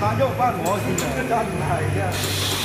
他又犯我，真气嘅。